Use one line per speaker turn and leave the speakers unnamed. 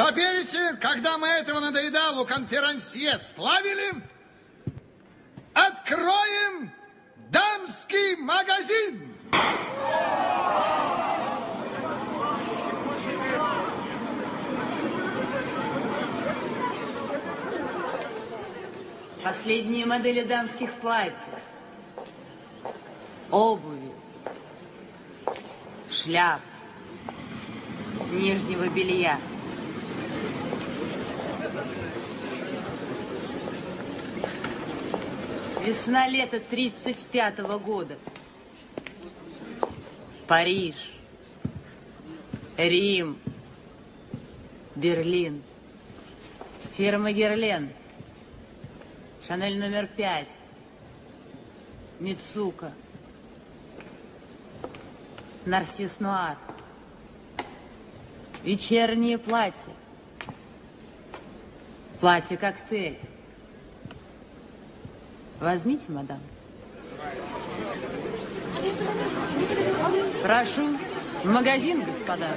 Топеречи, когда мы этого надоедалу конферансье сплавили, откроем дамский магазин.
Последние модели дамских платьев, обуви, шляп, нижнего белья. Весна-лето 35-го года. Париж, Рим, Берлин, фирма Герлен, Шанель номер пять, Мицука, Нарсис Нуар, вечернее платье, платье-коктейль. Возьмите, мадам. Прошу, в магазин, господа.